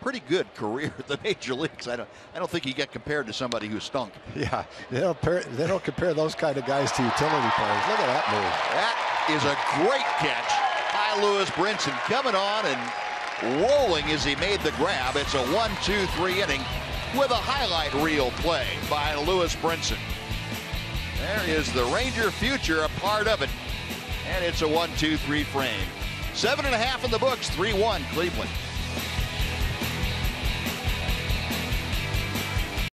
pretty good career at the major leagues. I don't, I don't think he got compared to somebody who stunk. Yeah, they don't, pair, they don't compare those kind of guys to utility players. Look at that move. That is a great catch by Lewis Brinson coming on and rolling as he made the grab. It's a one, two, three inning with a highlight reel play by Lewis Brinson. There is the Ranger future, a part of it. And it's a one, two, three frame. Seven and a half in the books, 3 1 Cleveland.